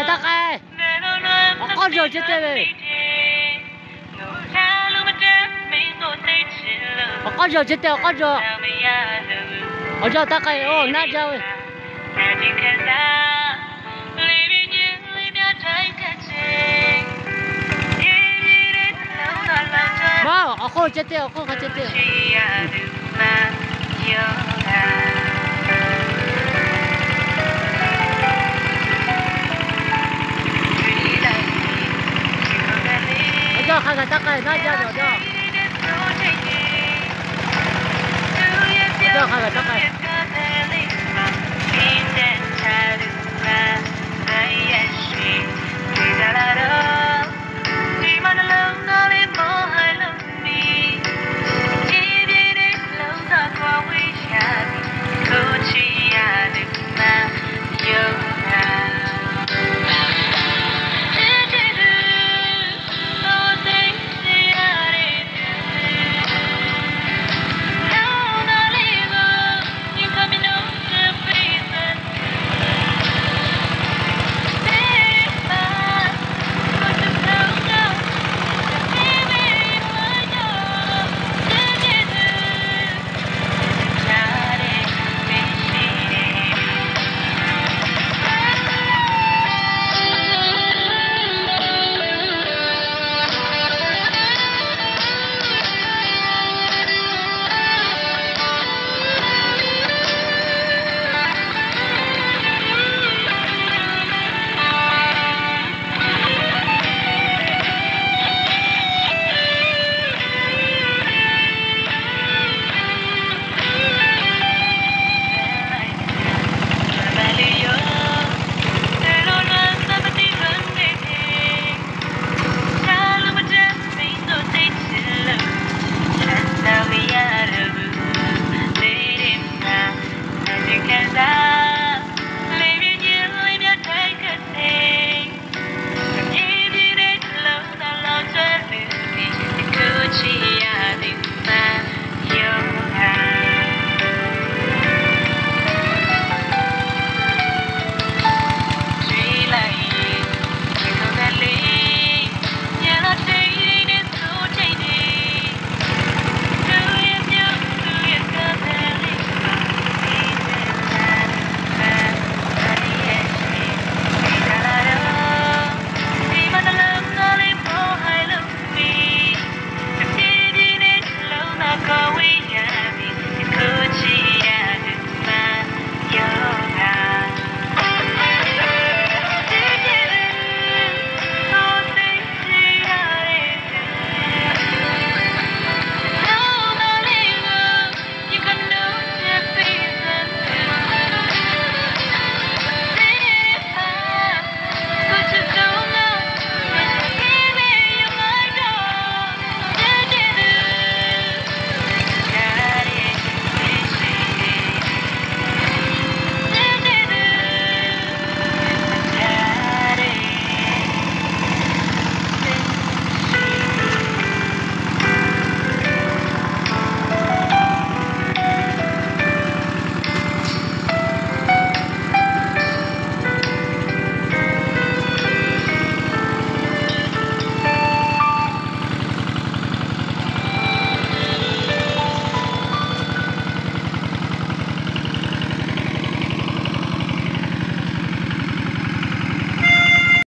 Matake! Ako jo chitele. Ako jo chitele, ako jo. Ojo takai, oh, na jawe. Wow, ako chitele, ako ka chitele. 来，大概那家有没？